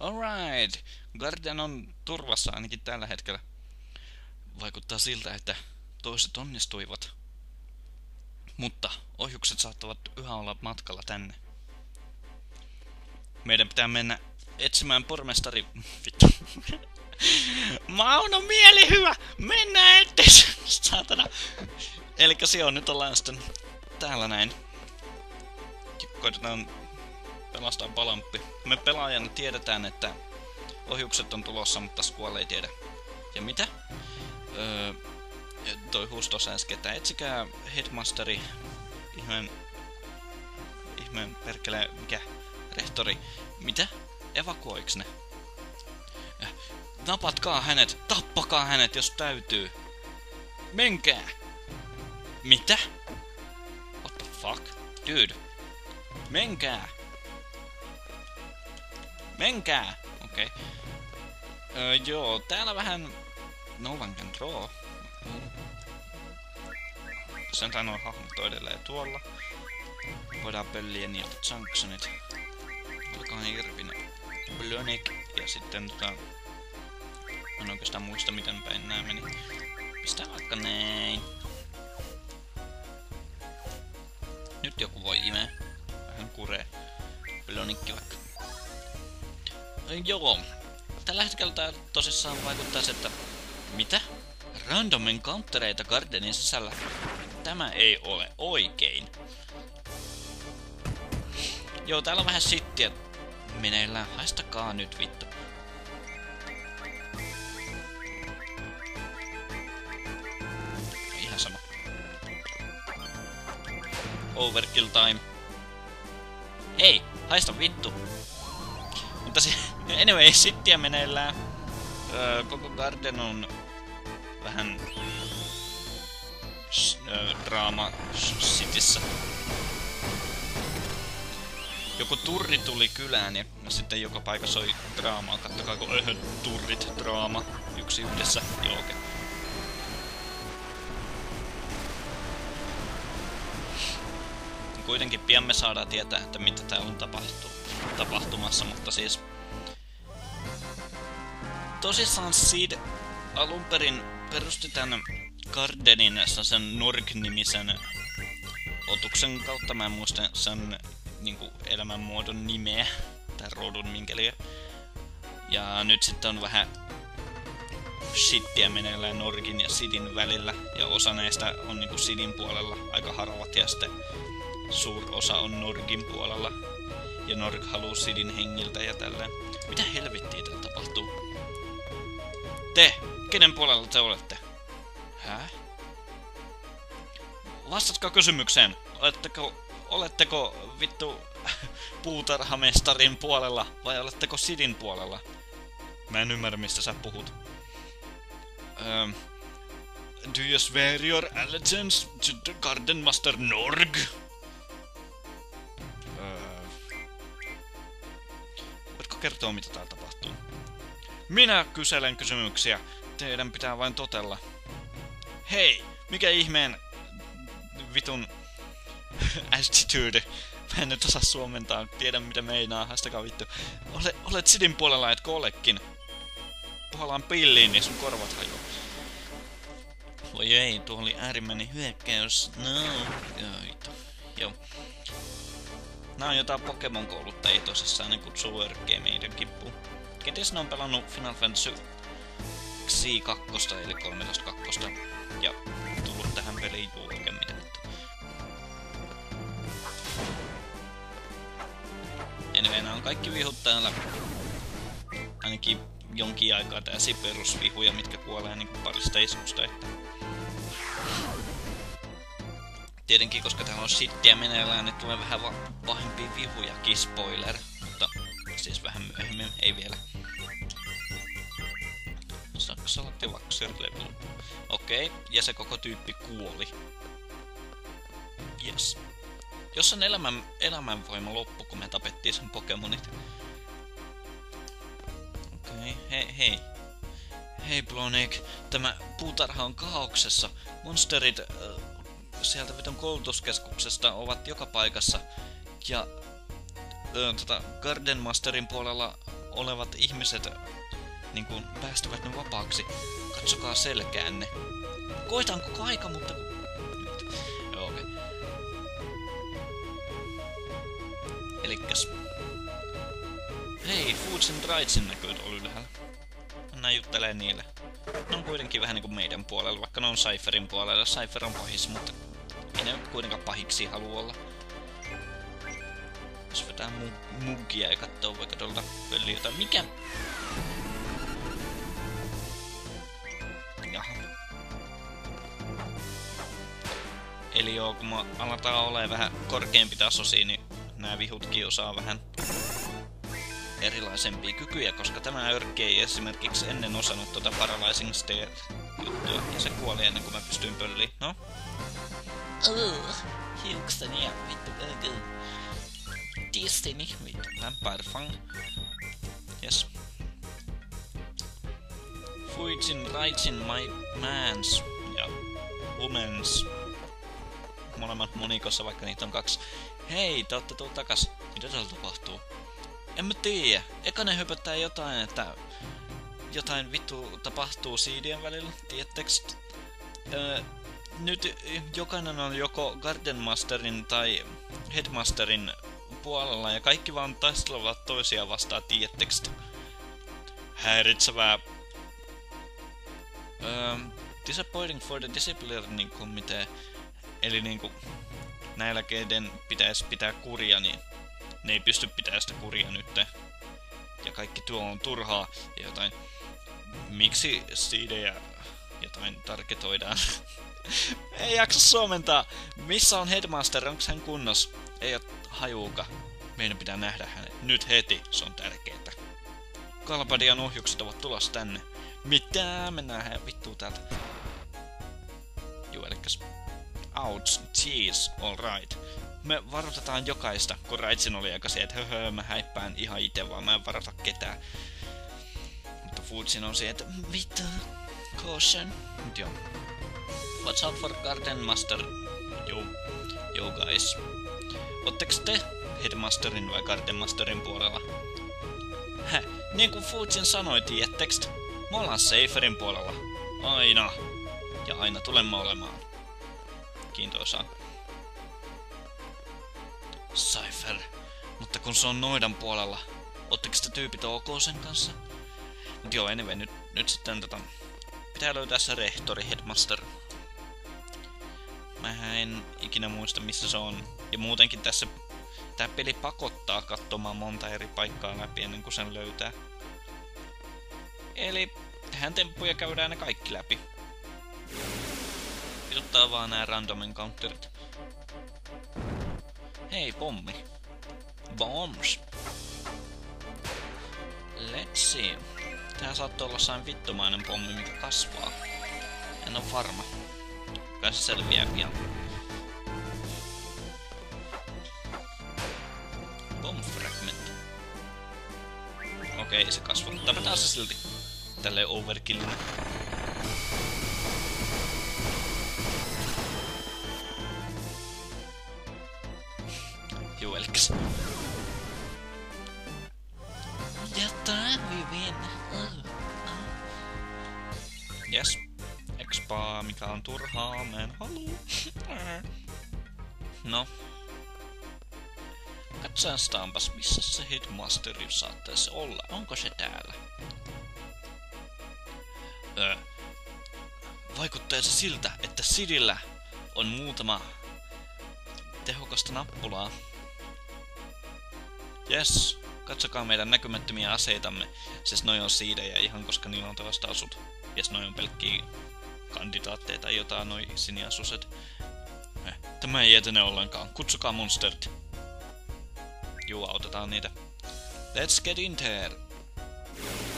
Alright, Guardian on turvassa ainakin tällä hetkellä. Vaikuttaa siltä, että toiset onnistuivat. Mutta ohjukset saattavat yhä olla matkalla tänne. Meidän pitää mennä etsimään pormestari... Vittu. Mauno mieli hyvä! Mennään ettei saatana! Elikkä se on, nyt ollaan sitten täällä näin. Koitetaan pelastaa palamppi. Me pelaajana tiedetään, että ohjukset on tulossa, mutta Squall ei tiedä. Ja mitä? Öö, toi huus tossa äsken, että etsikää Headmasteri, ihmeen, ihmeen perkele, mikä, rehtori, mitä? Evakuoiks ne? Äh, napatkaa hänet, tappakaa hänet, jos täytyy. Menkää! Mitä? What the fuck? Dude. Menkää! Menkää! Okei. Okay. Öö, joo, täällä vähän... No one can draw. Sen nuo hahmot edelleen tuolla. Voidaan pölliä niiltä Junctionit. Olikohan Irvin Blönik ja sitten tota... En oikeastaan muista miten päin nää meni. Pistää vaikka näin. Nyt joku voi imeä. Vähän kuree. Blönikki vaikka. Joo. Tällä hetkellä tää tosissaan vaikuttaa se, että... Mitä? Random encountereita Gardenin sisällä. Tämä ei ole oikein. Joo, täällä on vähän sittiä meneillään. Haistakaa nyt vittu. Ihan sama. Overkill time. Ei, haista vittu. Mutta se, anyway, sittiä meneillään. Öö, koko Garden on vähän öö, draama sitissä. Joku turri tuli kylään ja sitten joka paikassa soi draamaa. Kattokaa kun öhö, turrit, draama, yksi yhdessä. Joo, okei. Okay. Kuitenkin pian me saadaan tietää, että mitä täällä on tapahtu, tapahtumassa, mutta siis... Tosissaan Seed alun perin perusti tän Gardenin sen Norg-nimisen otuksen kautta. Mä en muista sen niinku elämänmuodon nimeä, tai rodun minkeliä. Ja nyt sitten on vähän shittiä meneillään Norgin ja Sidin välillä, ja osa näistä on niinku Sidin puolella aika harvat, ja sitten suur osa on Norgin puolella. Ja Norg haluu Sidin hengiltä ja tälleen. Mitä helvettiä tapahtuu? Te! Kenen puolella te olette? Häh? Vastatkaa kysymykseen. Oletteko oletteko vittu puutarhamestarin puolella vai oletteko Sidin puolella? Mä en ymmärrä, mistä sä puhut. Um, do you swear your allegiance to the Garden Master Norg? Uh, voitko kertoa, mitä täällä tapahtuu? Minä kyselen kysymyksiä. Teidän pitää vain totella. Hei, mikä ihmeen vitun attitude. Mä en nyt osaa suomentaa, tiedä mitä meinaa, haastakaa vittu. Ole, olet Sidin puolella, etkö olekin? Puhallaan pilliin, niin sun korvat hajoaa. Voi ei, tuo oli äärimmäinen hyökkäys. No, joo, Joo. Nää on jotain Pokemon-kouluttajia tosissaan, ne kutsuu örkkejä meidän kippuun. Kenties ne on pelannut Final Fantasy X2 eli 13.2 ja tullut tähän peliin julkeen mitä Anyway, nämä on kaikki vihut täällä. Ainakin jonkin aikaa täysin perusvihuja, mitkä kuolee niin parista iskusta, että... Tietenkin, koska täällä on shittiä meneillään, niin tulee vähän pahempia vihuja, spoiler. Mutta siis vähän myöhemmin, ei vielä. Saksalatti Vaxer level. Okei, okay, ja se koko tyyppi kuoli. Yes. Jos on elämän, elämänvoima loppu, kun me tapettiin sen Pokemonit. Okei, okay. hei, hei. Hei Blonik, tämä puutarha on kaauksessa. Monsterit äh, sieltä vitun koulutuskeskuksesta ovat joka paikassa. Ja tota, Garden Masterin puolella olevat ihmiset niin kuin päästävät ne vapaaksi. Katsokaa selkäänne. Koitan koko aika, mutta... Joo, okei. Okay. Elikkäs. Hei, Foods and Rightsin näkyy tuolla ylhäällä. Mennään juttelee niille. Ne on kuitenkin vähän niinku meidän puolella, vaikka ne on Cypherin puolella. Cypher on pahis, mutta ei ne kuitenkaan pahiksi halua olla. Jos vetää mu mugia ja katsoo vaikka tuolta pöliötä. Mikä? Jaha. Eli joo, kun mä aletaan olemaan vähän korkeampi tasosi, niin nämä vihutkin osaa vähän erilaisempia kykyjä, koska tämä örkki ei esimerkiksi ennen osannut tuota Paralyzing Stare juttua, ja se kuoli ennen kuin mä pystyin pölliin. No? Uh, hiukseni ja vittu, Destiny, vittu, Vampire Fang. Yes. Fuijin, Raijin, My Mans ja Womens. Molemmat monikossa, vaikka niitä on kaksi. Hei, te ootte tullut takas. Mitä täällä tapahtuu? En mä tiedä. Eka ne höpöttää jotain, että jotain vittu tapahtuu siidien välillä, tiettekö? Öö, nyt jokainen on joko Garden Masterin tai Headmasterin puolella ja kaikki vaan taistelevat toisia vastaan, tiettekö? Häiritsevää. Öö, disappointing for the disciplinary committee. Eli niinku näillä keiden pitäisi pitää kuria, niin ne ei pysty pitämään sitä kuria nyt. Ja kaikki tuo on turhaa ja jotain... Miksi siidejä jotain tarketoidaan? ei jaksa suomentaa! Missä on Headmaster? Onko hän kunnos? Hajuuka. Meidän pitää nähdä hänet nyt heti, se on tärkeetä. Kalpadian ohjukset ovat tulossa tänne. Mitä? Mennään hän vittuu täältä. Juu, elikäs. Ouch, cheese, alright me varoitetaan jokaista, kun Raitsin oli aika se, että höhö, mä häippään ihan itse, vaan mä en varota ketään. Mutta Foodsin on se, että vittu, caution. Mut joo. Watch out for Garden Master. Joo, joo guys. Ootteko te Headmasterin vai Garden Masterin puolella? Hä, niin kuin Foodsin sanoi, tiettekst? Me ollaan Saferin puolella. Aina. Ja aina tulemme olemaan. Kiintoisaa. Cypher. Mutta kun se on noidan puolella, ootteko te tyypit ok sen kanssa? Mut joo, anyway, nyt, nyt sitten tota... Pitää löytää se rehtori, headmaster. Mä en ikinä muista missä se on. Ja muutenkin tässä tää peli pakottaa katsomaan monta eri paikkaa läpi ennen kuin sen löytää. Eli tehdään temppuja käydään ne kaikki läpi. Pituttaa vaan nää random encounterit. Hei, pommi. Bombs. Let's see. Tää saattaa olla sain vittumainen pommi, mikä kasvaa. En oo varma. Kai se selviää pian. Okei, se kasvaa. Tapetaan se silti. Tälleen overkillinen. Juelks. Ja Katsotaanpas, missä se Headmasteri saattaisi olla. Onko se täällä? Öö. Vaikuttaisi siltä, että Sidillä on muutama tehokasta nappulaa, Yes, katsokaa meidän näkymättömiä aseitamme. Siis noin on siidejä ihan koska niillä on tällaista asut. Jes, noin on pelkkiä kandidaatteja tai jotain noin siniasuset. Tämä ei etene ollenkaan. Kutsukaa monsterit. Juu, autetaan niitä. Let's get in there.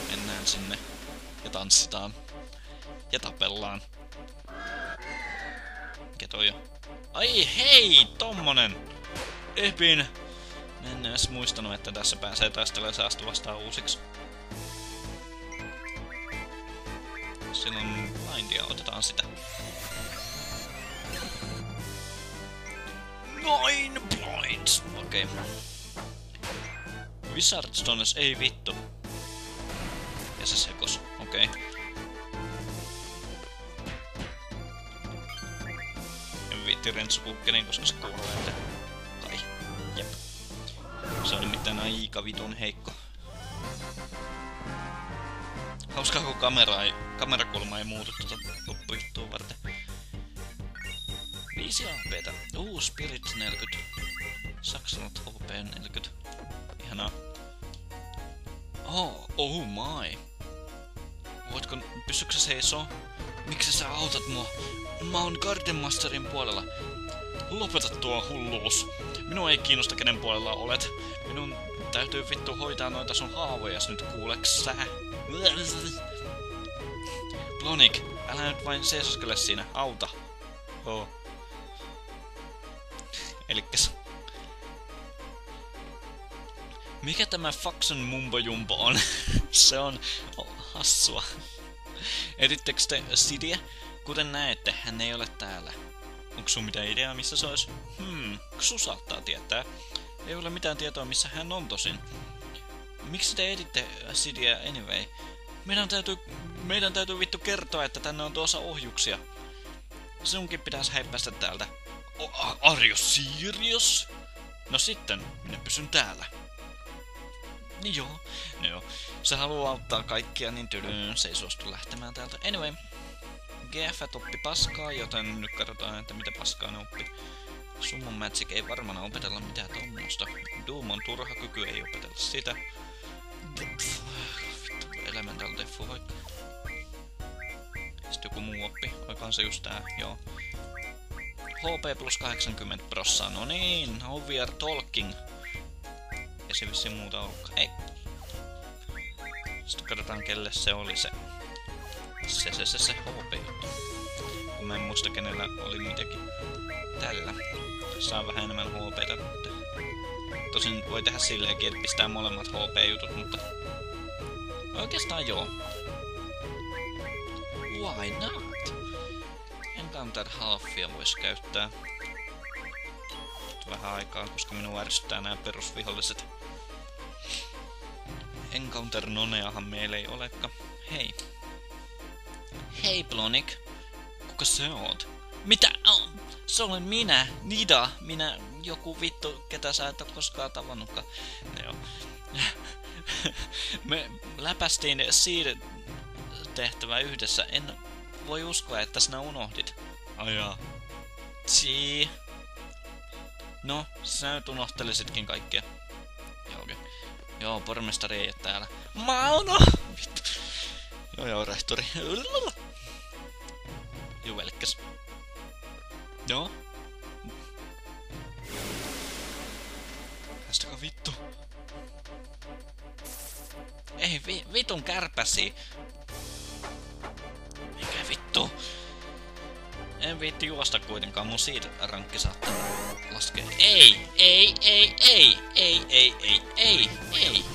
Mennään sinne. Ja tanssitaan. Ja tapellaan. Mikä toi on? Ai hei, tommonen! Epin en edes muistanut, että tässä pääsee taistelemaan säästö vastaan uusiksi. Silloin blindia, otetaan sitä. Nine points! Okei. Okay. Wizard Stones, ei vittu. Ja se sekos. Okei. Okay. En viitti rentsukukkelin, koska se kuolee. Tai, jep. Se on nimittäin aika vitun heikko. Hauskaa, kun kamera ei, kamerakulma ei muutu tuota loppujuttua varten. 5 APtä. Uu, Spirit 40. Saksanat HP 40. Ihanaa. Oh, oh my. Voitko, pystytkö seisoo? Miksi sä autat mua? Mä oon Garden Masterin puolella. Lopeta tuo hulluus. Minua ei kiinnosta kenen puolella olet. Minun täytyy vittu hoitaa noita sun haavoja nyt kuuleks sä. Blonik, älä nyt vain seisoskele siinä. Auta. Oh. Elikkäs... Mikä tämä Faxon Mumbo Jumbo on? Se on oh, hassua. Edittekö te Sidia? Kuten näette, hän ei ole täällä. Onko sun mitään ideaa, missä se olisi? Hmm, Ksu saattaa tietää. Ei ole mitään tietoa, missä hän on tosin. Miksi te editte Sidia anyway? Meidän täytyy, meidän täytyy vittu kertoa, että tänne on tuossa ohjuksia. Sinunkin pitäisi häippästä täältä. Are you serious? No sitten, minä pysyn täällä. Niin joo, no joo. Se haluaa auttaa kaikkia, niin tylyyn se ei suostu lähtemään täältä. Anyway, GF oppi paskaa, joten nyt katsotaan, että mitä paskaa ne oppi. Summon Magic ei varmaan opetella mitään tommosta. Doom on turha kyky, ei opetella sitä. Vittu, Elemental Defu vaikka. Sitten joku muu oppi. Oikaan se just tää, joo. HP plus 80 prossaa, no niin, now we are talking. Ei se vissiin muuta ollutkaan, ei. Sitten katsotaan kelle se oli se. Se se se se HP juttu. Kun mä en muista kenellä oli mitäkin. Tällä. Saa vähän enemmän HPtä. Tosin voi tehdä silleenkin, että pistää molemmat HP-jutut, mutta... Oikeastaan joo. Why not? Encounter Halfia voisi käyttää. Vähän aikaa, koska minua ärsyttää nämä perusviholliset. Encounter Noneahan meillä ei oleka. Hei. Hei Blonik. Kuka se oot? Mitä? Oh, se olen minä, Nida. Minä joku vittu, ketä sä et ole koskaan tavannutkaan. No joo. Me läpästiin Seed tehtävä yhdessä. En voi uskoa, että sinä unohdit. Ajaa. Sii. No, sä nyt unohtelisitkin kaikkea. Joo, okei. Okay. Joo, pormestari ei ole täällä. Mauno! Vittu. Joo, joo, rehtori. Juvelkkäs. Joo. Hästäkö vittu? Ei vi vitun kärpäsi. Mikä vittu? En viitti juosta kuitenkaan, mun siitä rankki saattaa laskea. Ei, ei, ei, ei, ei, ei, ei, ei, ei.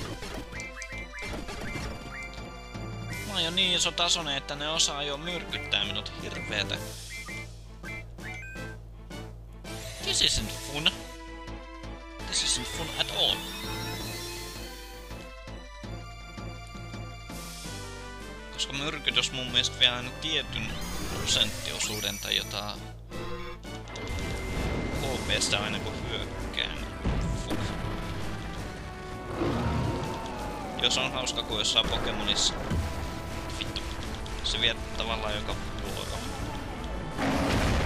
Mä oon jo niin iso tasone, että ne osaa jo myrkyttää minut hirveetä. This isn't fun. This isn't fun at all. Myrkytys mun mielestä vie aina tietyn prosenttiosuuden tai jotain HPstä aina kun hyökkään. Jos on hauska kun jossain Pokemonissa. Vittu. Se vie tavallaan joka vuoro.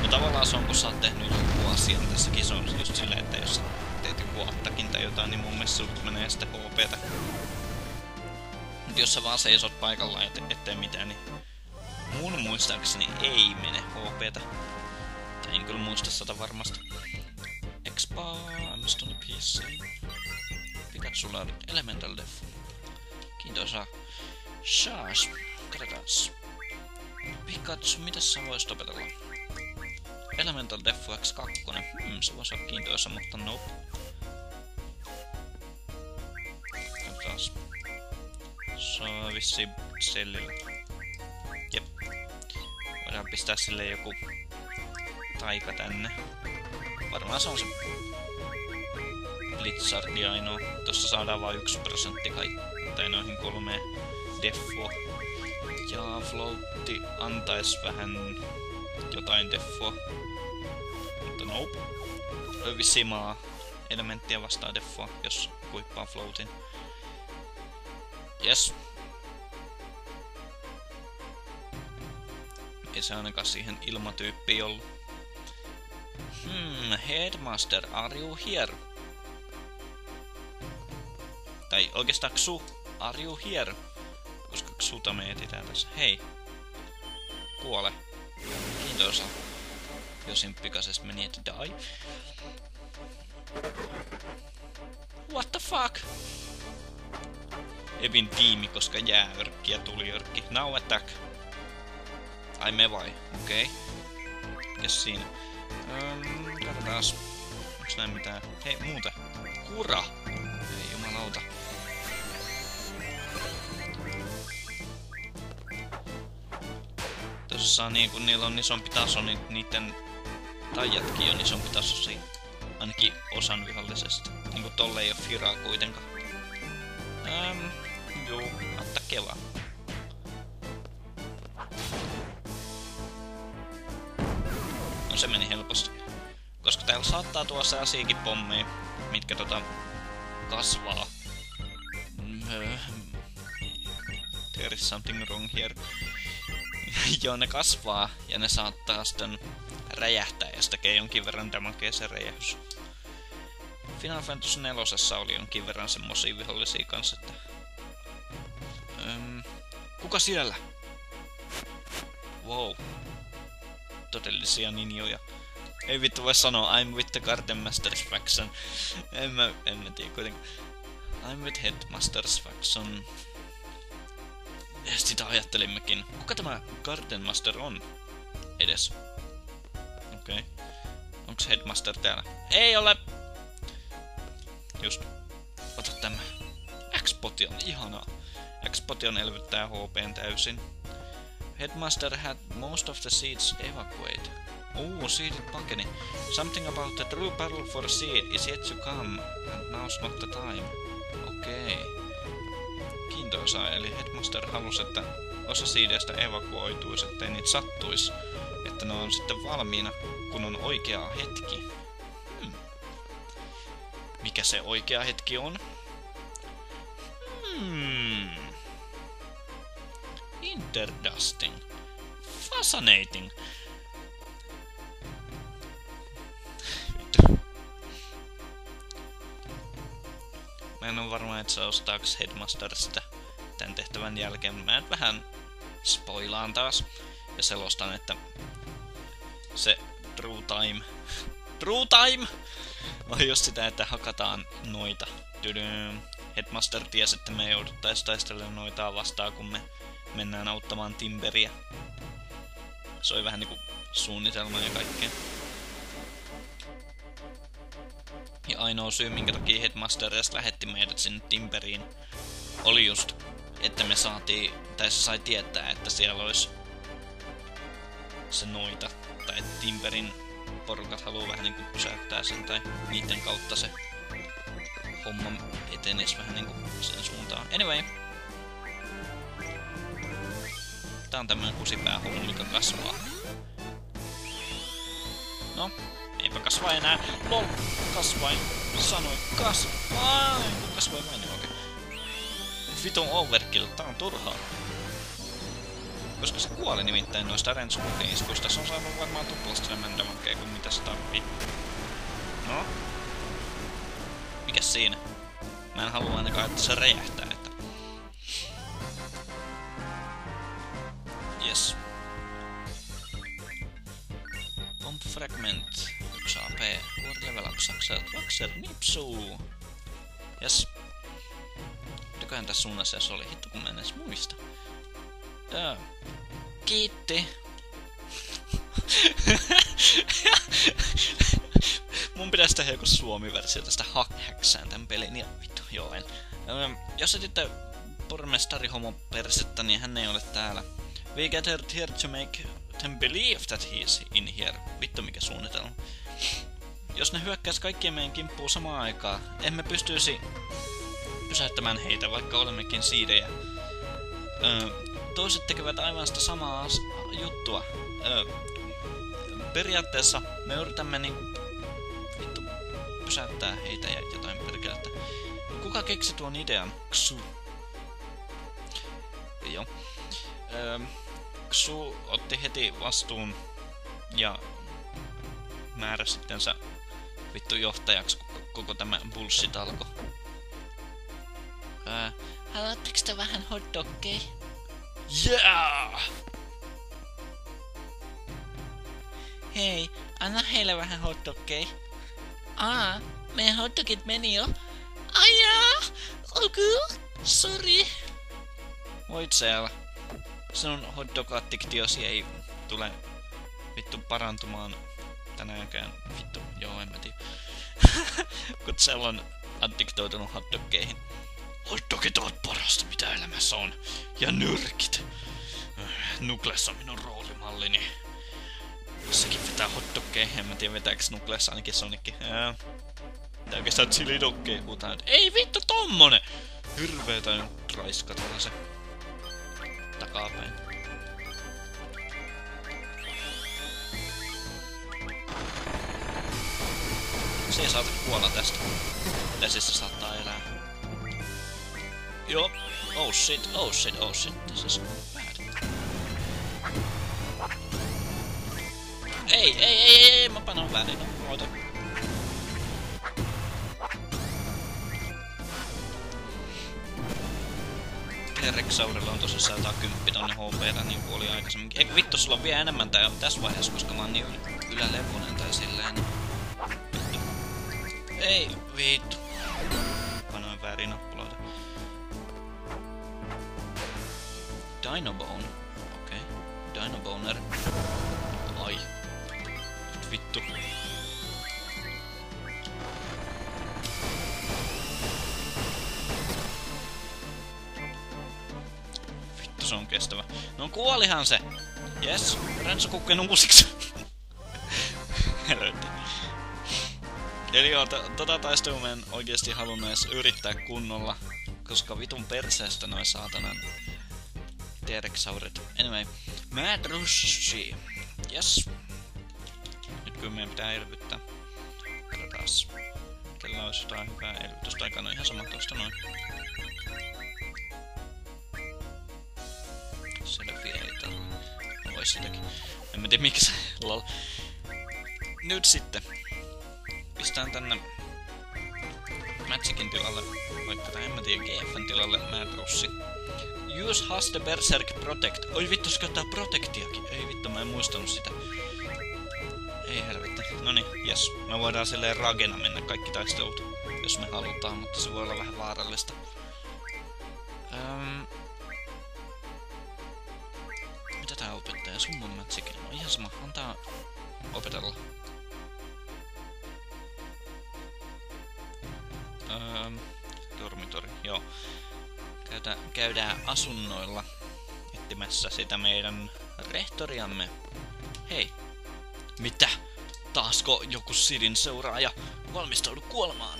No tavallaan se on kun sä oot tehnyt joku asian tässäkin se on just silleen, että jos sä teet joku attakin tai jotain, niin mun mielestä menee sitä HPtä. Mut jos sä vaan seisot paikallaan et, ettei mitään, niin mun muistaakseni ei mene HPtä. Tai en kyllä muista sitä varmasti. Expand on PC. Pikachu oli Elemental Def. Kiintoisa. Shaas. Katsotaas. Pikachu, mitä sä voisit opetella? Elemental Def X2. Hmm, se voisi olla kiintoisa, mutta nope. Katsotaas. Se on vissiin sellillä. Jep. Voidaan pistää sille joku taika tänne. Varmaan se on se Blitzardi ainoa. Tossa saadaan vain yksi prosentti tai noihin kolmeen. defo. Ja floatti antais vähän jotain defo. Mutta nope. Vissimaa elementtiä vastaan defoa, jos kuippaa floatin. Yes. Ei se ainakaan siihen ilmatyyppiin ollut. Hmm, Headmaster, are you here? Tai oikeastaan Xu, are you here? Koska Xuta me etitään tässä. Hei. Kuole. Kiitos. Josin pikaisesti meni, että die. What the fuck? Evin tiimi, koska jääörkki ja tuliörkki. Now attack. Ai me vai? Okei. Okay. Kes siinä? Um, katsotaas. Onks näin mitään? Hei, muuta. Kura! Ei jumalauta. Tossa niin kun niillä on isompi taso, niin niiden taijatkin on isompi taso siinä. Ainakin osan vihollisesta. Niinku tolle ei oo Firaa kuitenkaan. Ähm, juu, ottaa kevaa. Se meni helposti. Koska täällä saattaa tuoda sellaisiakin pommeja, mitkä tota kasvaa. There is something wrong here. Joo, ne kasvaa ja ne saattaa sitten räjähtää ja sitä tekee jonkin verran damakea se räjähdys. Final Fantasy 4 oli jonkin verran semmosia vihollisia kanssa, että... Öm, kuka siellä? Wow. Todellisia ninjoja. Ei vittu voi sanoa I'm with the Garden Masters faction. en mä, en mä tiedä kuitenkaan. I'm with Headmasters faction. Ja sitä ajattelimmekin. Kuka tämä Garden Master on? Edes. Okei. Okay. Onks Headmaster täällä? Ei ole! Just. Ota tämä. X-Potion, ihanaa. X-Potion elvyttää HPn täysin. Headmaster had most of the seeds evacuate. Ooh, seedit pakeni. Something about the true battle for seed is yet to come, and now's not the time. Okei. Okay. Kiintoisaa, eli Headmaster halusi, että osa siideistä evakuoituisi, ettei niitä sattuisi. Että ne on sitten valmiina, kun on oikea hetki. Hmm. Mikä se oikea hetki on? Hmm. Interdusting. Fascinating. Mä en ole varma, että se ostaaks Headmasterista tämän tehtävän jälkeen. Mä nyt vähän spoilaan taas ja selostan, että se True Time. True Time! On just sitä, että hakataan noita. Headmaster tiesi, että me jouduttais taistelemaan noitaa vastaan, kun me mennään auttamaan Timberiä. Se oli vähän niinku suunnitelma ja kaikkea. Ja ainoa syy, minkä takia Headmaster edes lähetti meidät sinne Timberiin, oli just, että me saatiin, tai se sai tietää, että siellä olisi se noita, tai Timberin porukat haluaa vähän niinku pysäyttää sen, tai niiden kautta se homma etenisi vähän niinku sen suuntaan. Anyway. Tää on tämmönen kusipää mikä kasvaa. No, eipä kasva enää. LOL, kasvain. Sanoin kasvain. Kasvain vain, okei. Okay. Overkill, tää on turhaa. Koska se kuoli nimittäin noista Renskutin iskuista. Se on saanut varmaan tuplasti enemmän damakkeja kuin mitä se tarvii. No? Mikäs siinä? Mä en halua ainakaan, että se räjähtää, Yes. Pomp Fragment. 1 AP. Kuori level up Saxer. Vaxer Nipsu. Yes. Mitäköhän tässä suunnassa se oli? Hitto kun mä en edes muista. Joo. Kiitti. Mun pitäisi tehdä joku suomi-versio tästä Hackhäksään tän pelin, ja vittu, joo en. Ähm, jos etitte pormestari homo persettä, niin hän ei ole täällä. We gathered here to make them believe that he's in here. Vittu mikä suunnitelma. Jos ne hyökkäis kaikkien meidän kimppuun samaan aikaan, emme pystyisi pysäyttämään heitä, vaikka olemmekin siidejä. Öö, toiset tekevät aivan sitä samaa juttua. Öö, periaatteessa me yritämme niinku vittu pysäyttää heitä ja jotain perkelettä. Kuka keksi tuon idean? Ksu. Joo. Öö, Ksu otti heti vastuun ja määräsi sittensä vittu johtajaksi koko, koko tämä bullshit alkoi. Öö, Haluatteko te vähän hotdoggeja? yeah! Hei, anna heille vähän hotdoggeja. Aa, meidän hotdogit meni jo. Ajaa! Okei, sorry. Voit siellä. Sinun hotdog-addiktiosi ei tule vittu parantumaan tänäänkään. Vittu, joo, en mä tiedä. Kun siellä on addiktoitunut hotdoggeihin. Hotdogit ovat parasta, mitä elämässä on. Ja nyrkit. Nukles on minun roolimallini. Sekin vetää hotdoggeja, en mä tiedä vetääkö Nukles ainakin Sonicki. Ää. Oikeastaan chilidoggeja huutaa nyt. Ei vittu tommonen! Hirveetä raiskata se. Takapäin. Se ei saata kuolla tästä. Tässä se saattaa elää. Joo. Oh shit, oh shit, oh shit. This is bad. Ei, ei, ei, ei, ei, mä panon väärin. Oota. Rexaurilla on tosissaan 110 tonne HPtä niin kuin oli aikaisemmin. Eikö vittu, sulla on vielä enemmän tää tässä vaiheessa, koska mä oon niin yl- ylälevonen tai silleen. Vittu. Ei, vittu. Panoin väärin nappuloita. Dinobone. Kestävä. No kuolihan se! Yes, Renzo kukken uusiksi. Helvetti. Eli joo, tota taistelua mä en oikeesti halunnut edes yrittää kunnolla, koska vitun perseestä noin saatanan T-Rexaurit. Anyway, Mad Rushi. Yes. Nyt kyllä meidän pitää elvyttää. Katsotaas. Kellä olisi jotain hyvää elvytystä aikaa. No ihan sama noin. Selfie ei tää. No vois sitäkin. En mä tiedä miksi. Lol. Nyt sitten. Pistään tänne Magicin tilalle, vaikka tai en mä tiedä, GFn tilalle Mad Russi. Use Haste Berserk Protect. Oi vittu, se käyttää Protectiakin. Ei vittu, mä en muistanut sitä. Ei helvetti. Noni, jes. Me voidaan silleen ragena mennä kaikki taistelut, jos me halutaan, mutta se voi olla vähän vaarallista. Öm... tää opettaa? Summon Magicin. No ihan sama, antaa opetella. Öö, dormitori, joo. Käytä, käydään asunnoilla etsimässä sitä meidän rehtoriamme. Hei. Mitä? Taasko joku Sidin seuraaja? Valmistaudu kuolemaan.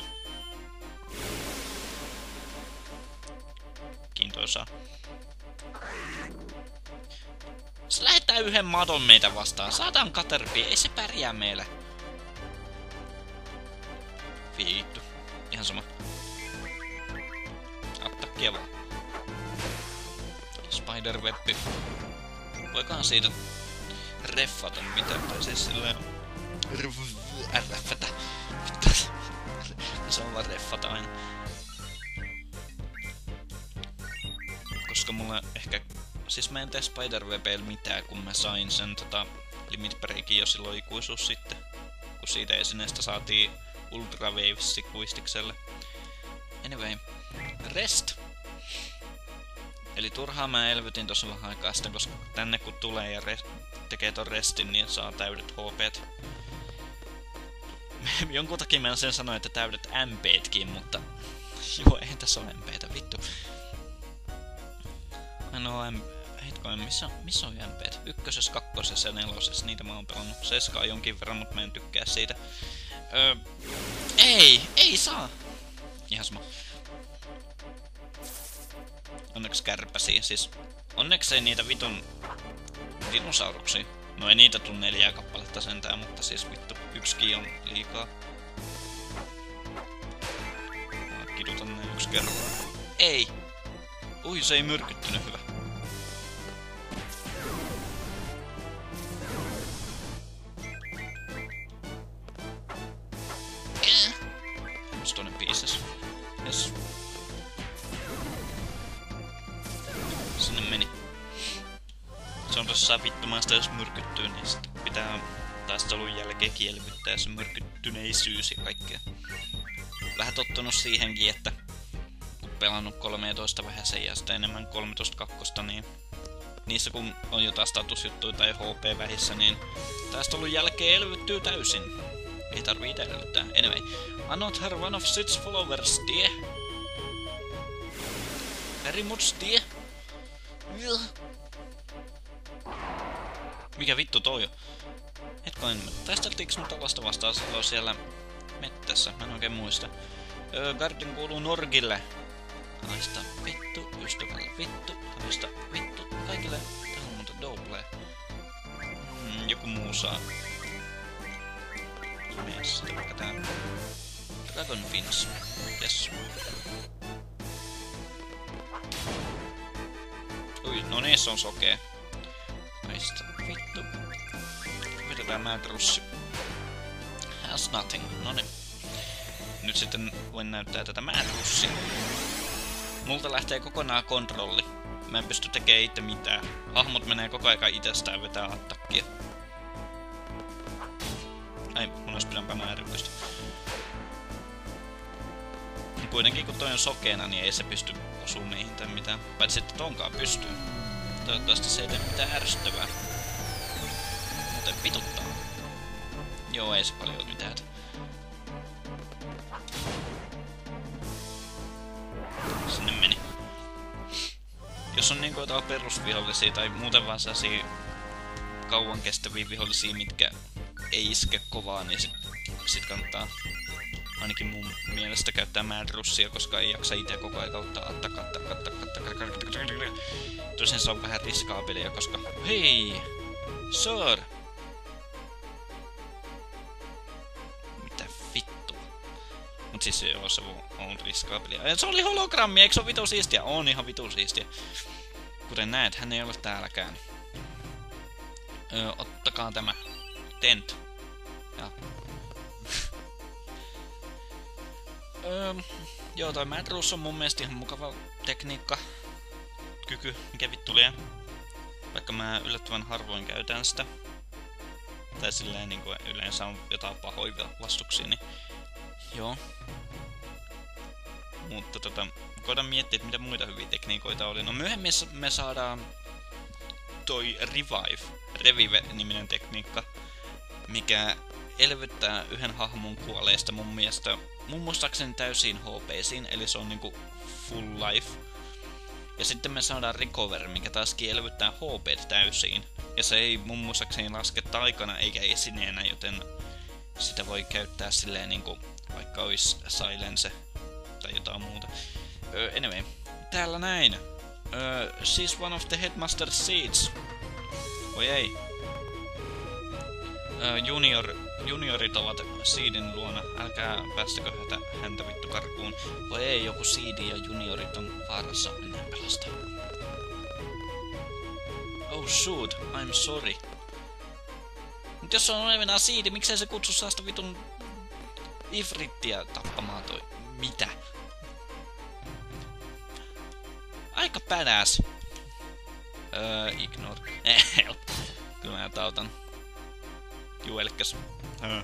Kiintoisaa. Se lähettää yhden madon meitä vastaan. Saatan Caterpie, ei se pärjää meille. Viittu. Ihan sama. Attakkia vaan. Spiderwebbi. Voikohan siitä reffata mitään, tai siis silleen... RFtä. On vaan. Koska ehkä... Siis mä en tee Spiderwebillä mitään, kun mä sain sen tota... Limit Breakin jo silloin ikuisuus sitten. Kun siitä esineestä saatiin Ultra Waves kuistikselle. Anyway, rest. Eli turhaan mä elvytin tossa vähän aikaa sitten, koska tänne kun tulee ja tekee ton restin, niin saa täydet HPt. Jonkun takia mä sen sanoin, että täydet MPtkin, mutta... Joo, eihän tässä ole MPtä, vittu. Mä en Hetkoen, missä, missä on MPt? Ykköses, kakkoses ja neloses, niitä mä oon pelannut. Seskaa jonkin verran, mutta mä en tykkää siitä. Öö, ei, ei saa. Ihan sama. Onneksi kärpäsiä. Siis onneksi ei niitä vitun dinosauruksia. No ei niitä tuu neljää kappaletta sentään, mutta siis vittu yksikin on liikaa. Mä kidutan ne yksi kerrallaan. Ei! Ui, se ei myrkyttynyt, hyvä. Vittumaista, jos myrkyttyy, niin sit pitää taistelun jälkeen kielvyttää se myrkyttyneisyys ja kaikkea. Vähän tottunut siihenkin, että kun pelannut 13 vähän sen ja sitä enemmän 13 kakkosta, niin niissä kun on jotain statusjuttuja tai HP vähissä, niin taistelun jälkeen elvyttyy täysin. Ei tarvii ite edellyttää. Anyway, anot her one of six followers, dear. Very much, dear. Mikä vittu toi on? Hetkonen, taisteltiinko me tällaista vastaan silloin siellä mettässä? Mä en oikein muista. Öö, Garden kuuluu Norgille. Haista vittu, ystävälle vittu, haista vittu, kaikille. Täällä on monta doble. Mm, joku muu saa. Mene sitten vaikka tää. Dragon Fins. Yes. Ui, no niin, se on sokee. Haista vittu. Vedetään määtrussi. Has nothing. No niin. Nyt sitten voin näyttää tätä määtrussia. Multa lähtee kokonaan kontrolli. Mä en pysty tekemään itse mitään. Hahmot menee koko ajan itsestään vetää attakkia. Ai, mun olisi pidempää määryköstä. Kuitenkin kun toi on sokeena, niin ei se pysty osuu niihin tai mitään. Paitsi että tonkaan pystyy. Toivottavasti se ei tee mitään ärsyttävää. Vituttaa. Joo, ei se paljon mitään. Sinne meni. Jos on niinku jotain perusvihollisia tai muuten vaan sellaisia kauan kestäviä vihollisia, mitkä ei iske kovaa, niin sit, sit kannattaa ainakin mun mielestä käyttää mad russia, koska ei jaksa itse koko ajan kautta attaka, attaka, attaka, attaka, attaka, attaka. Tosin se on vähän riskaabelia, koska... Hei! Sir! Mut siis joo, se on riskaabelia. Ja se oli hologrammi, eikö se ole vitu siistiä? On ihan vitu siistiä. Kuten näet, hän ei ole täälläkään. Öö, ottakaa tämä. Tent. Ja. öö, joo, toi Madrus on mun mielestä ihan mukava tekniikka. Kyky, mikä vittu lie. Vaikka mä yllättävän harvoin käytän sitä. Tai silleen niin kuin yleensä on jotain pahoja vastuksia, niin joo. Mutta tota, koitan miettiä, että mitä muita hyviä tekniikoita oli. No myöhemmin me saadaan toi Revive, Revive-niminen tekniikka, mikä elvyttää yhden hahmon kuolleista mun mielestä mun muistaakseni täysiin HPsiin, eli se on niinku full life. Ja sitten me saadaan Recover, mikä taaskin elvyttää HP täysiin. Ja se ei mun muistaakseni laske taikana eikä esineenä, joten sitä voi käyttää silleen niinku vaikka olisi Silence tai jotain muuta. Uh, anyway, täällä näin. Uh, she's one of the headmaster seats. Oi ei. Uh, junior, juniorit ovat Seedin luona. Älkää päästäkö häntä, häntä vittu karkuun. Voi ei, joku Seedi ja juniorit on vaarassa. Mennään pelastaa. Oh shoot, I'm sorry. Mut jos on olevinaan Seedi, miksei se kutsu saa sitä vitun Ifrittiä tappamaan toi? Mitä? Aika badass. Öö, ignore. Kyllä mä tautan. Juu, elikkäs. Öö.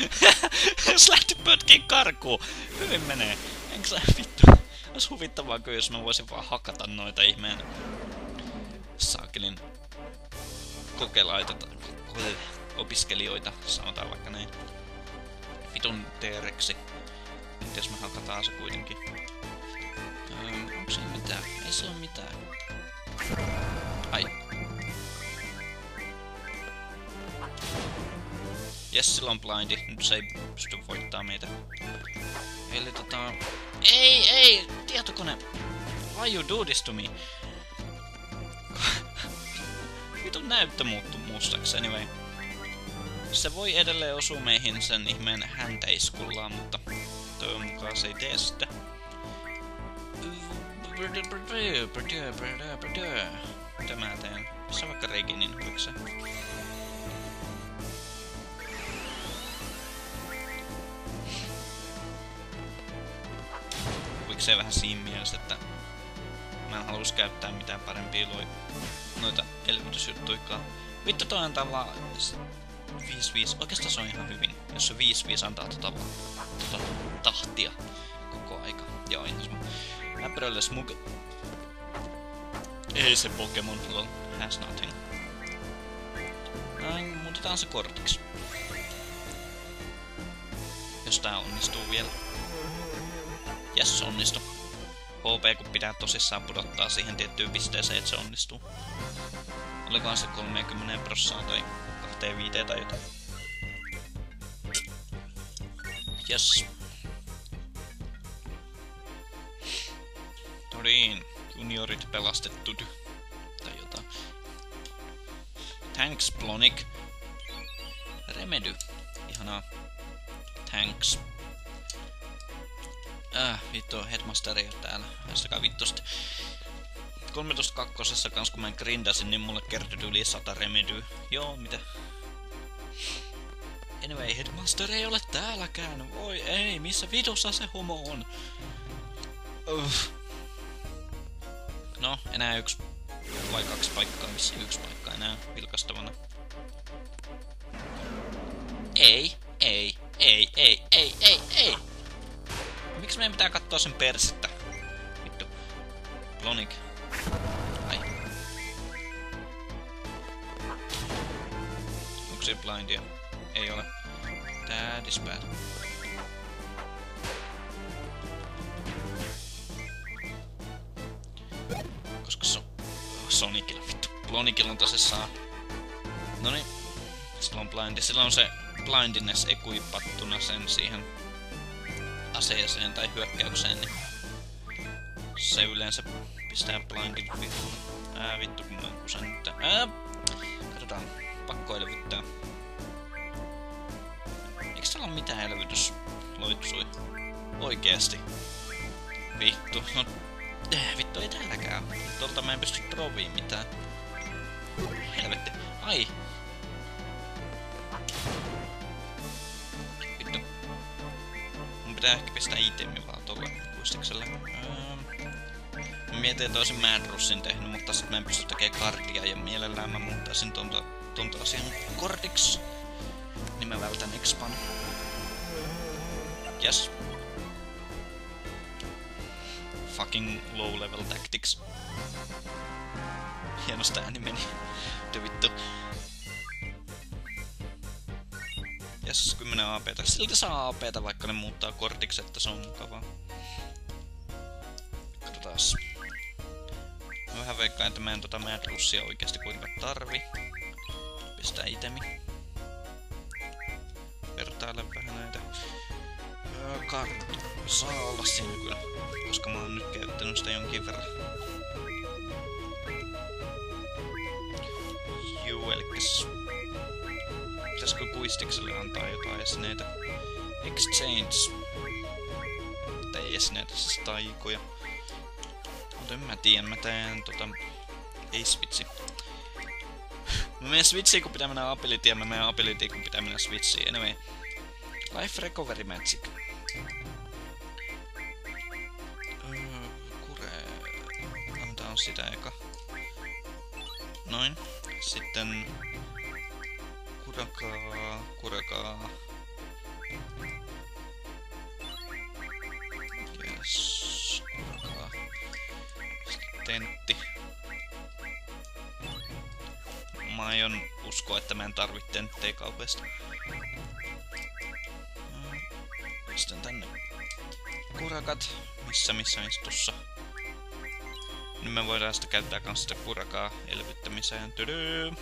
jos lähti pötkiin karkuun. Hyvin menee. Enkö sä vittu? Ois huvittavaa kyllä, jos mä voisin vaan hakata noita ihmeen saakelin kokelaita opiskelijoita, sanotaan vaikka näin. Vitun T-reksi. Nyt jos me hakataan se kuitenkin. Öö, onko se mitään? Ei se oo mitään. Ai. Jes, sillä on blindi. Nyt se ei pysty voittaa meitä. Eli tota... Ei, ei! tietokone. Why you do this to me? Vitun näyttö muuttu mustaksi, anyway. Se voi edelleen osua meihin sen ihmeen häntäiskullaan, mutta toivon mukaan se ei tee sitä. Mitä mä teen? Missä vaikka Reginin, oliko se? Vähän siinä mielessä, että mä en halus käyttää mitään parempia loi noita elvytysjuttuikaan. Vittu toi antaa vaan 5-5. Oikeastaan se on ihan hyvin, jos se 5-5 antaa tota, tota tahtia koko aika. Joo, ihan sama. Äpärölle smug... Ei se Pokemon lol. Has nothing. Näin, muutetaan se kortiksi. Jos tää onnistuu vielä. Jes, onnistu. HP kun pitää tosissaan pudottaa siihen tiettyyn pisteeseen, että se onnistuu. Olikohan se 30 prossaa tai 25 tai jotain. Jes. No niin, juniorit pelastettu. Tai jotain. Thanks, Plonik. Remedy. Ihanaa. Thanks. Äh, vittu, Headmaster ei oo täällä. Haistakaa vittusti. 13 kakkosessa kans kun mä grindasin, niin mulle kertyi yli 100 remedyä. Joo, mitä? Anyway, Headmaster ei ole täälläkään. Voi ei, missä vidossa se homo on? Uff. No, enää yksi vai kaksi paikkaa, missä yksi paikka enää vilkastavana. Ei, ei, ei, ei, ei, ei, ei. Miksi meidän pitää katsoa sen persettä? Vittu. Lonik. Onko se blindia? Ei ole. That is bad. Koska so Sonicilla vittu. Blonikilla on tosissaan... Noniin. Sillä on blindi. Sillä on se blindiness ekuipattuna sen siihen aseeseen tai hyökkäykseen, niin se yleensä pistää blindin vittu. Ää vittu kun mä kusen nyt. Ää! Katsotaan. Pakko elvyttää. Eiks täällä ole mitään elvytys? Loitsui. Oikeesti. Vittu. No, äh, vittu ei täälläkään. Tuolta mä en pysty proviin mitään. Helvetti. Ai. Vittu. Mun pitää ehkä pistää itemi vaan tolle kuistikselle. Öö. Mä mietin, että olisin Mad Russin tehnyt, mutta sit mä en pysty tekemään kardia ja mielellään mä muuttaisin tonta, tonta asian kortiksi nimevältän expan. Yes. Fucking low level tactics. Hienosti ääni meni. Mitä vittu. Yes, 10 APtä. Silti saa APtä, vaikka ne muuttaa kortiksi, että se on mukavaa. Katsotaas. Mä vähän veikkaan, että mä en tota Mad Russia oikeesti kuinka tarvi. Pistää itemi. Vertaile vähän näitä. Karttu. Saa olla siinä kyllä. Koska mä oon nyt käyttänyt sitä jonkin verran. Juu, elikkäs... Pitäisikö kuistikselle antaa jotain esineitä? Exchange. Tai esineitä, siis taikoja. Mutta en mä tiedä, mä teen tota... Ei switchi. Mä menen switchiin, kun pitää mennä abilityin, mä menen abilityin, kun pitää mennä switchiin. Anyway. Life Recovery Magic. Öö, kure... Antaa sitä eka. Noin. Sitten... Kurakaa... Kurakaa... Yes. Kurakaa. Sitten tentti. Mä aion uskoa, että mä en tarvitse tenttejä kaupeasta. Sitten tänne kurakat. Missä missä istussa. Nyt me voidaan sitä käyttää kans sitä kurakaa elvyttämiseen. Tydy!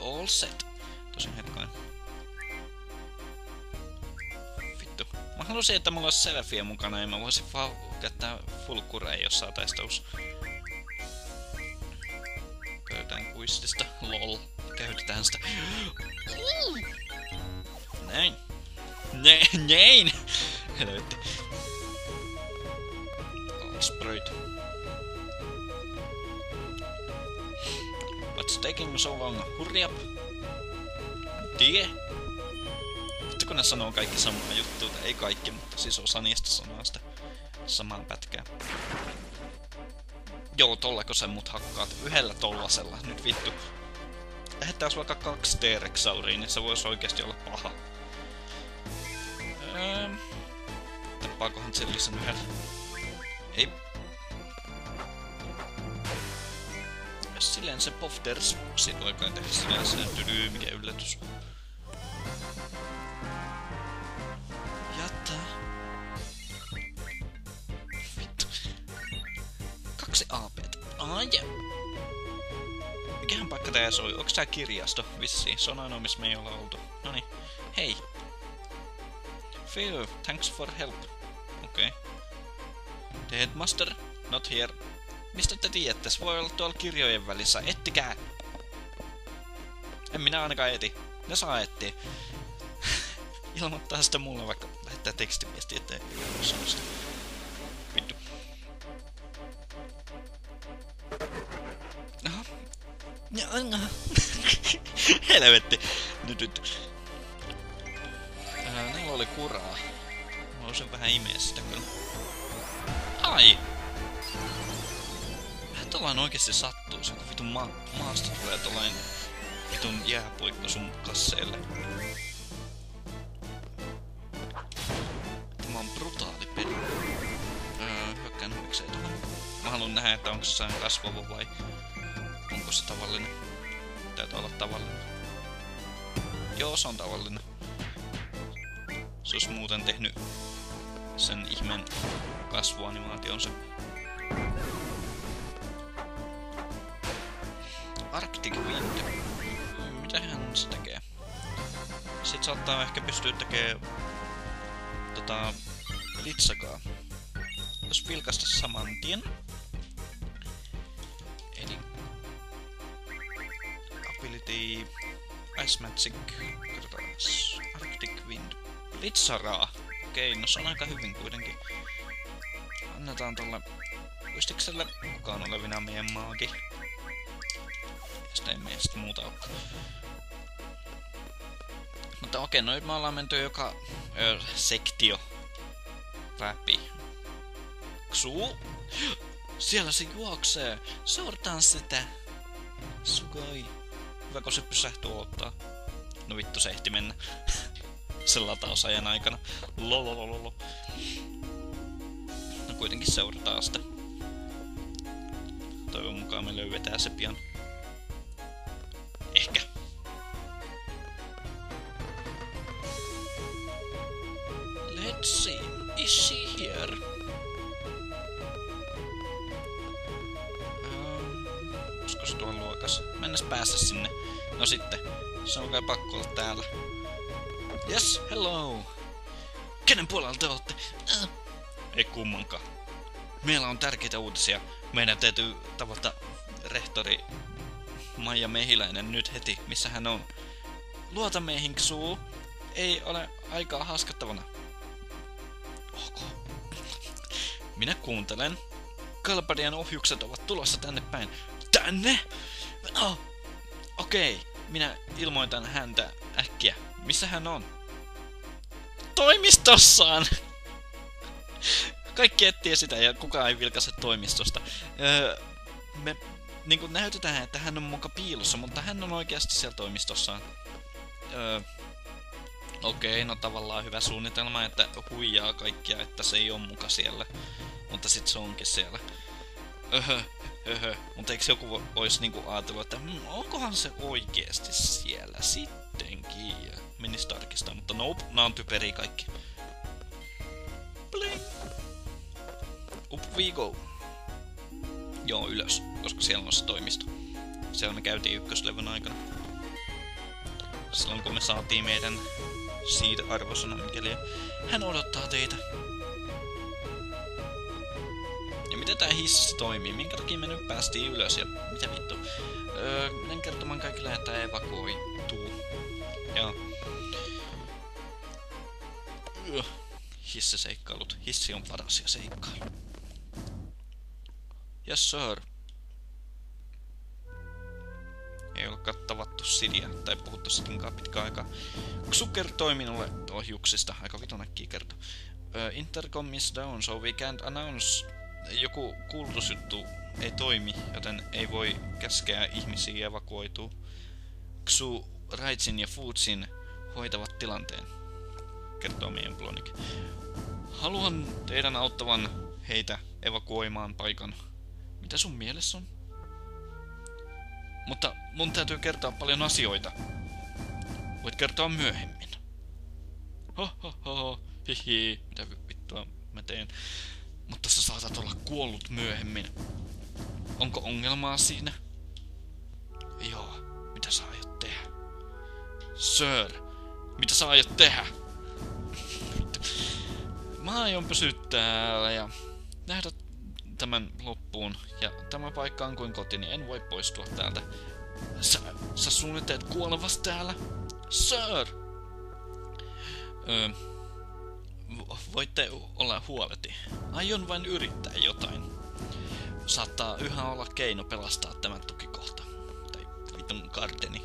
All set. Tosin hetkoin. Vittu. Mä halusin, että mulla olisi selfie mukana ja mä voisin vaan käyttää fulkureja, jos saataisiin kuistista. Lol. Käytetään sitä. Näin. Ne, näin! Helvetti. Sprite. What's taking so long? Hurry up! Die! Vittu kun ne sanoo kaikki samaa juttua, ei kaikki, mutta siis osa niistä sanoo sitä samaa pätkää. Joo, tollako sä mut hakkaat? Yhdellä tollasella. Nyt vittu. Lähettäis vaikka kaksi T-Rexauria, niin se voisi oikeasti olla paha. Öö, tappaakohan Zellisen yhdellä? Ei. Silleen se Pofters. Siitä voi kai tehdä se tyly, mikä yllätys. Tää soi? Onks tää kirjasto? Vissi. Se on ainoa, missä me ei olla oltu. Noni. Hei. Phil, thanks for help. Okei. Okay. The headmaster, not here. Mistä te tiedätte? Se voi olla tuolla kirjojen välissä. Ettikää! En minä ainakaan eti. Ne saa etsiä. Ilmoittaa sitä mulle vaikka lähettää tekstiviestiä, ettei Helvetti. Nyt, nyt. Ää, niillä oli kuraa. Mä haluaisin vähän imeä sitä kyllä. Ai! Vähän tollain oikeesti sattuu, se kun vitun ma maasta tulee tollain vitun jääpuikko sun kasseille. Tämä on brutaali peli. Öö, hyökkään miksei tuohon. Mä haluan nähdä, että onko se kasvava vai se tavallinen. Täytyy olla tavallinen. Joo, se on tavallinen. Se olisi muuten tehnyt sen ihmen kasvuanimaationsa. Arctic Wind. Mitähän se tekee? Sitten saattaa ehkä pystyä tekemään tota, litsakaa. Jos vilkasta saman tien. Ice Magic Grass Arctic Wind Litsaraa. Okei, no se on aika hyvin kuitenkin. Annetaan tolle Kuistikselle mukaan olevina meidän maagi. Tästä ei meistä muuta ole. Mutta okei, no nyt me ollaan menty joka ö, sektio läpi. Ksu? Siellä se juoksee! Seurataan sitä! Sugoi. Kun se pysähtyy ottaa. No vittu, se ehti mennä. sen latausajan aikana. Lololololo. No kuitenkin seurataan sitä. Toivon mukaan me löydetään se pian. Ehkä. Let's see. Is she here? Um, olisiko se tuolla luokassa? Mennäs päässä sinne. No sitten. Se on kai pakko olla täällä. Yes, hello. Kenen puolella te olette? Uh. Ei kummankaan. Meillä on tärkeitä uutisia. Meidän täytyy tavata rehtori Maija Mehiläinen nyt heti, missä hän on. Luota meihin, Xu. Ei ole aikaa haskattavana. Ok. Minä kuuntelen. Kalpadian ohjukset ovat tulossa tänne päin. Tänne? No. Okei. Minä ilmoitan häntä äkkiä. Missä hän on? Toimistossaan! Kaikki etsii sitä ja kukaan ei vilkaise toimistosta. Öö, me niin kuin näytetään, että hän on muka piilossa, mutta hän on oikeasti siellä toimistossaan. Öö, Okei, okay, no tavallaan hyvä suunnitelma, että huijaa kaikkia, että se ei ole muka siellä. Mutta sit se onkin siellä. Öhö, öhö. Mutta eikö joku olisi niinku ajatellut, että hm, onkohan se oikeasti siellä sittenkin? Ja menis tarkistaa, mutta nope, nää on typeriä kaikki. Bling. Up we go. Joo, ylös, koska siellä on se toimisto. Siellä me käytiin ykköslevyn aikana. Silloin kun me saatiin meidän siitä arvosana, mikäli hän odottaa teitä. Hissi toimii? Minkä takia me nyt päästiin ylös ja mitä vittu? Öö, menen kertomaan kaikille, että evakuoituu. Ja... Öö, hissiseikkailut. Hissi on paras ja seikkailu. Yes sir. Ei ole kattavattu Sidia tai puhuttu Sidinkaan pitkä aika. Ksu kertoi minulle ohjuksista. Aika vitun äkkiä kertoo. Uh, intercom is down, so we can't announce. Joku kuulutusjuttu ei toimi, joten ei voi käskeä ihmisiä evakuoituu. Ksu, Raitsin ja Foodsin hoitavat tilanteen, kertoo meidän Blonik. Haluan teidän auttavan heitä evakuoimaan paikan. Mitä sun mielessä on? Mutta mun täytyy kertoa paljon asioita. Voit kertoa myöhemmin. Ho ho ho, hihi, mitä vittua mä teen. Mutta sä saatat olla kuollut myöhemmin. Onko ongelmaa siinä? Joo, mitä sä aiot tehdä? Sir, mitä sä aiot tehdä? Mä aion pysyä täällä ja nähdä tämän loppuun. Ja tämä paikka on kuin kotini, en voi poistua täältä. Sä, sä suunnittelet kuolevas täällä? Sir! Öö, voitte olla huoleti. Aion vain yrittää jotain. Saattaa yhä olla keino pelastaa tämä tukikohta. Tai vitun gardeni.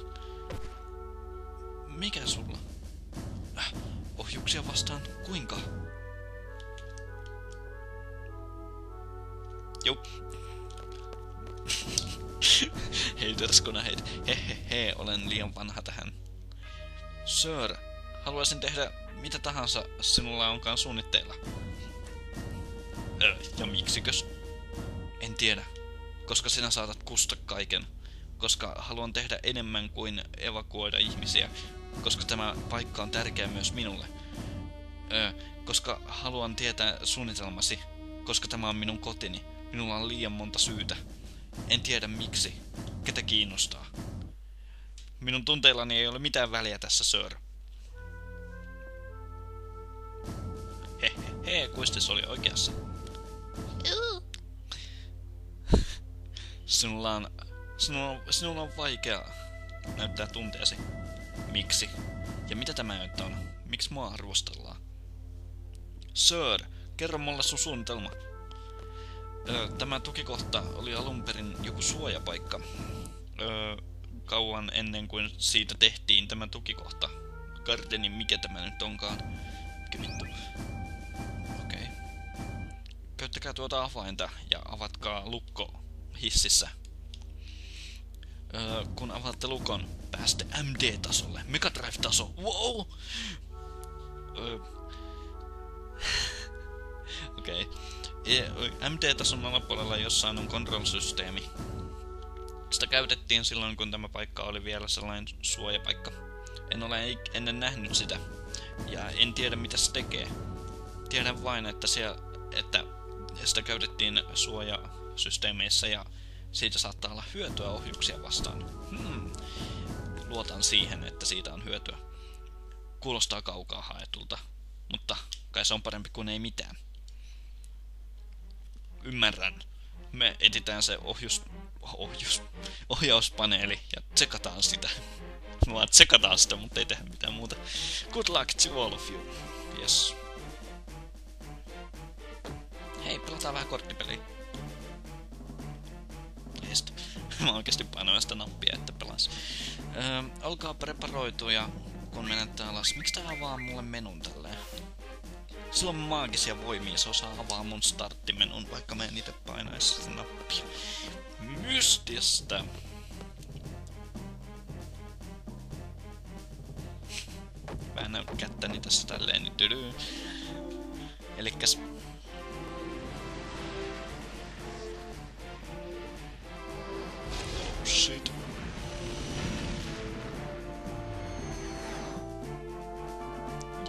Mikä sulla? Äh, ohjuksia vastaan kuinka? Jup. Haterskona heit. He he he, olen liian vanha tähän. Sir, haluaisin tehdä mitä tahansa sinulla onkaan suunnitteilla. Öö, ja miksikös? En tiedä. Koska sinä saatat kusta kaiken. Koska haluan tehdä enemmän kuin evakuoida ihmisiä. Koska tämä paikka on tärkeä myös minulle. Öö, koska haluan tietää suunnitelmasi. Koska tämä on minun kotini. Minulla on liian monta syytä. En tiedä miksi. Ketä kiinnostaa? Minun tunteillani ei ole mitään väliä tässä, sir. He he he, Kuistis oli oikeassa. Sinulla on, sinulla on, sinulla on vaikea näyttää tunteesi. Miksi? Ja mitä tämä nyt on? Miksi mua arvostellaan? Sir, kerro mulle sun suunnitelma. Öö, tämä tukikohta oli alun perin joku suojapaikka. Öö, kauan ennen kuin siitä tehtiin tämä tukikohta. Gardenin, mikä tämä nyt onkaan? Mikä vittu? Käyttäkää tuota avainta ja avatkaa lukko hississä. Öö, kun avaatte lukon, pääsette MD-tasolle. Megadrive-taso. Wow! Öö. Okei. Okay. MD-tason alapuolella jossain on control-systeemi. Sitä käytettiin silloin, kun tämä paikka oli vielä sellainen suojapaikka. En ole ennen nähnyt sitä, ja en tiedä mitä se tekee. Tiedän vain, että, siellä, että sitä käytettiin suojasysteemeissä ja siitä saattaa olla hyötyä ohjuksia vastaan. Hmm. Luotan siihen, että siitä on hyötyä. Kuulostaa kaukaa haetulta, mutta kai se on parempi kuin ei mitään ymmärrän. Me etitään se ohjus, ohjus, ohjauspaneeli ja tsekataan sitä. Me vaan tsekataan sitä, mutta ei tehdä mitään muuta. Good luck to all of you. Yes. Hei, pelataan vähän korttipeliä. Heistä. Mä oikeesti painoin sitä nappia, että pelas. Öö, olkaa preparoituja, kun menette alas. Miksi tää avaa mulle menun tälleen? Sillä on maagisia voimia, se osaa avaa mun starttimenun, vaikka mä en itse painaisi sitä nappia. Mystistä! Väännän kättäni tässä tälleen, niin tyly. Elikkäs shit.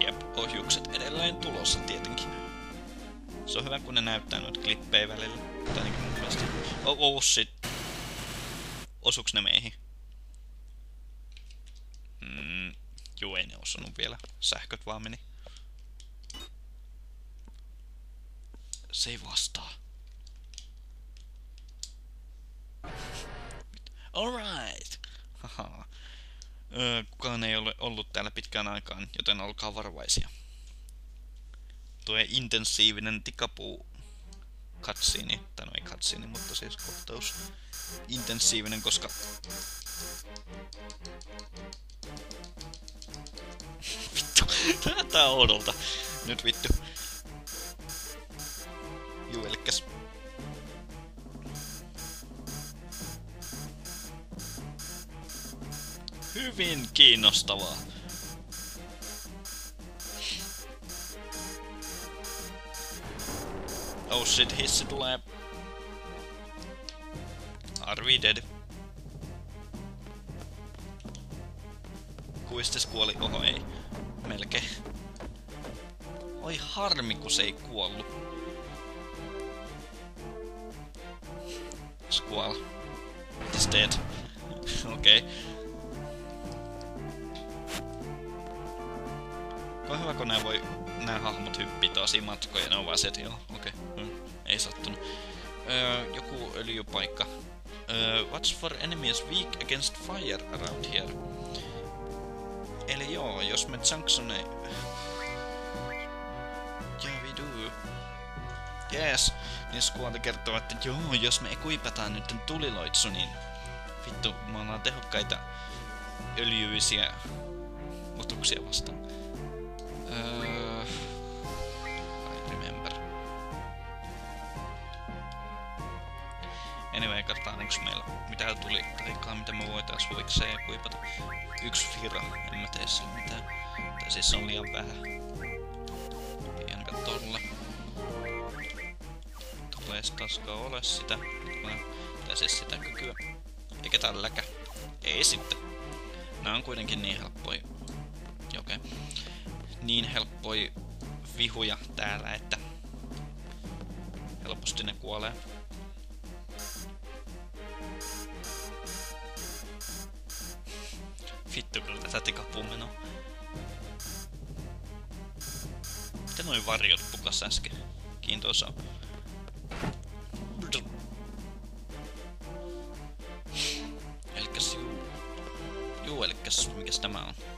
Jep, ohjukset edelleen tulossa tietenkin. Se on hyvä, kun ne näyttää noita klippejä välillä. Tai ainakin mun mielestä. Oh, oh shit. Osuks ne meihin? Mm, Juu, ei ne osunut vielä. Sähköt vaan meni. Se ei vastaa. Alright. Haha. Öö, kukaan ei ole ollut täällä pitkään aikaan, joten olkaa varovaisia. Tuo intensiivinen tikapuu katsiini, tai no ei katsiini, mutta siis kohtaus intensiivinen, koska vittu, näyttää oudolta. Nyt vittu. Juu, elikkäs hyvin kiinnostavaa. Oh shit, hissi tulee. Arvi dead. Kuistis kuoli, oho ei. Melkein. Oi harmi, kun se ei kuollut. Squall. It's dead. Okei. Okay. Hyvä, kun nää voi, nää hahmot hyppii tosi matkoja, ne on vaan se, että joo, okei, okay. mm, ei sattunut. Öö, joku öljypaikka. Öö, watch for enemies weak against fire around here. Eli joo, jos me Junksone... Yeah, we do. Yes. Niin Squad kertoo, että joo, jos me ekuipataan nyt tuliloitsu, niin vittu, me ollaan tehokkaita öljyisiä otuksia vastaan. Uh, I remember. Anyway, katsotaan onks meillä mitä tuli taikaa, mitä me voitais huvikseen kuipata. Yksi fira, en mä tee sillä mitään. Tai siis se on liian vähän. Tolle. Tolle ei taaskaan ole sitä. Tai siis sitä kykyä. Eikä tälläkään. Ei sitten. Nää on kuitenkin niin helppoja. Okei. Okay niin helppoi vihuja täällä, että helposti ne kuolee. Vittu kyllä tätä tikapuun meno. Miten noin varjot pukas äsken? Kiintoisa. Elikkäs juu. Juu, elikkäs mikäs tämä on?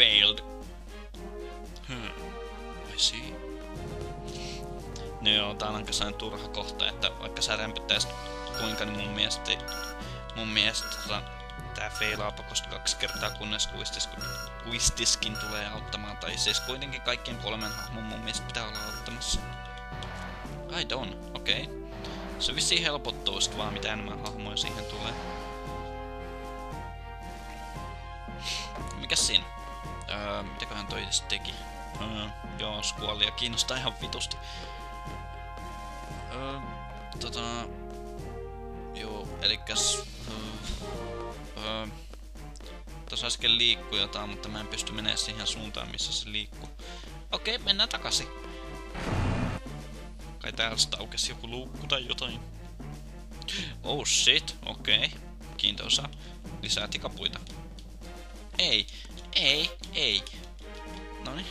Failed. Hmm. I see. No joo, tää on aika sellainen turha kohta, että vaikka sä rämpyttäisit kuinka, niin mun mielestä, mun mielestä tota, tää feilaa pakosta kaksi kertaa, kunnes kuistis, kuistiskin tulee auttamaan. Tai siis kuitenkin kaikkien kolmen hahmon mun mielestä pitää olla auttamassa. I don't, okei. Okay. Se vissiin helpottuu sit vaan mitä enemmän hahmoja siihen tulee. Mikäs siinä? Öö, mitäköhän toi teki? Öö, joo, skuolia kiinnostaa ihan vitusti. Öö, tota... Joo, elikäs... Öö, öö, Tuossa äsken liikkuu jotain, mutta mä en pysty menemään siihen suuntaan, missä se liikkuu. Okei, mennään takaisin. Kai täältä aukesi joku luukku tai jotain. Oh shit, okei. Okay. Kiintoisa. Lisää tikapuita. Ei, ei, ei. Noni.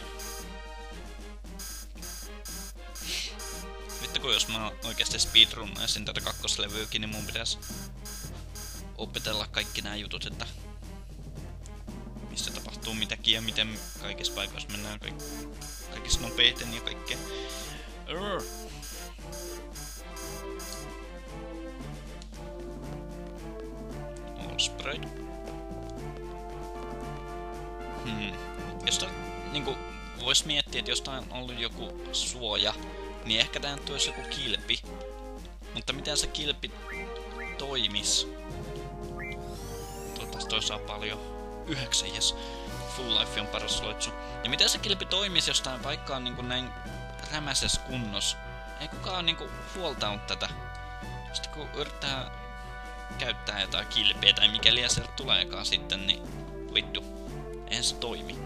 Vittu kun jos mä oikeesti speedrunnaisin tätä kakkoslevyäkin, niin mun pitäisi opetella kaikki nämä jutut, että missä tapahtuu mitäkin ja miten kaikissa paikoissa mennään kaik kaikissa nopeiten ja kaikkea. Sprite. Hmm. Josta, niinku, vois miettiä, että jostain on ollut joku suoja, niin ehkä tää olisi joku kilpi. Mutta miten se kilpi toimis? Toivottavasti toi saa paljon. Yhdeksän, jes. Full Life on paras loitsu. Ja miten se kilpi toimisi, jos tää paikka on niinku näin rämäses kunnos? Ei kukaan niinku huoltanut tätä. Sitten kun yrittää käyttää jotain kilpeä tai mikäli sieltä tuleekaan sitten, niin vittu. Eihän se toimi.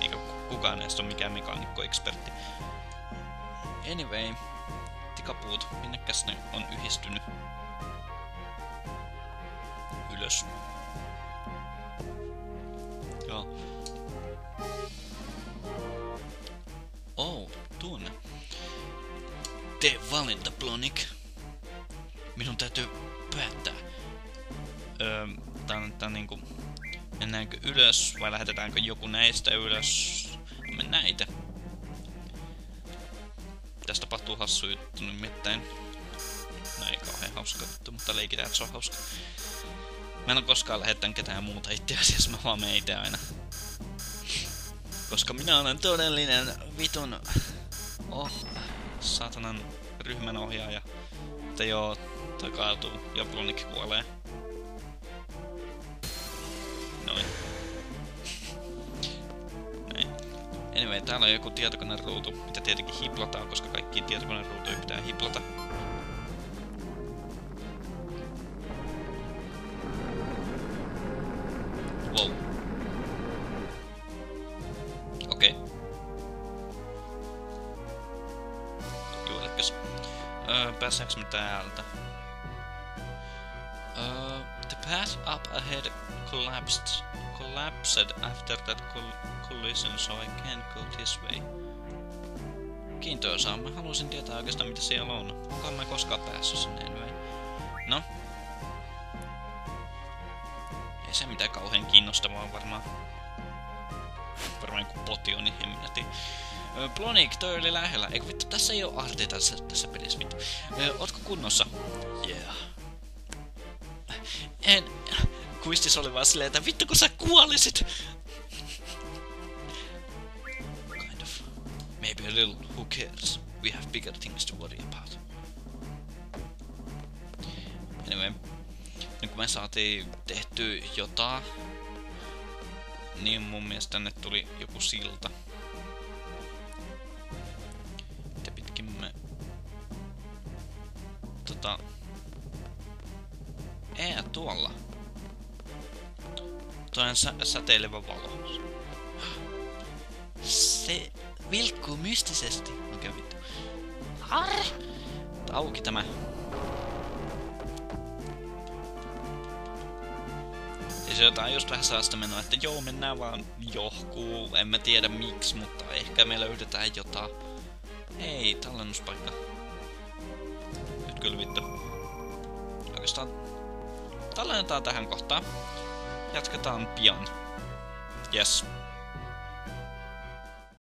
Eikä kukaan näistä ole mikään mekaanikko-ekspertti. Anyway, tikapuut, minnekäs ne on yhdistynyt? Ylös. Joo. Oh, tuonne. Tee valinta, Blonik. Minun täytyy päättää. Öö, tää on, tää on niinku... Mennäänkö ylös vai lähetetäänkö joku näistä ylös? Mennään näitä. Tästä tapahtuu hassu juttu nimittäin. No ei kauhean hauska juttu, mutta leikitään, että se on hauska. Mä en oo koskaan lähettänyt ketään muuta itse asiassa, mä vaan meitä aina. Koska minä olen todellinen vitun... Oh, saatanan ryhmän ohjaaja. Että joo, toi kaatuu ja kuolee. Anyway, täällä on joku tietokoneen ruutu, mitä tietenkin hiplataan, koska kaikki tietokoneen ruutuja pitää hiplata. Wow. Okei. Okay. Juolekas. Öö, pääsäänkö me täältä? Path up ahead collapsed collapsed after that coll collision, so I can't go this way. Kiintoisaa. Mä haluaisin tietää oikeastaan mitä siellä on. Onko mä koskaan päässyt sinne anyway. No. Ei se mitään kauhean kiinnostavaa varmaan. Varmaan joku poti niin en minä tiedä. Blonik, toi oli lähellä. Eikö vittu, tässä ei oo arti tässä, tässä pelissä vittu. Ö, ootko kunnossa? Kuistis oli vaan silleen, että vittu kun sä kuolisit! Kind of. Maybe a little, who cares? We have bigger things to worry about. Anyway. Nyt kun me saatiin tehty jotain, niin mun mielestä tänne tuli joku silta. Mitä pitkin me... Tota... Ei, tuolla. Toinen sä säteilevä valo. Se vilkkuu mystisesti. Mikä vittu? Arre! Auki tämä. Ja se jotain just vähän sitä menoa, että joo, mennään vaan johkuu. En mä tiedä miksi, mutta ehkä me löydetään jotain. Hei, tallennuspaikka. Nyt kyllä vittu. Oikeastaan tallennetaan tähän kohtaan. Jatketaan pian. Yes.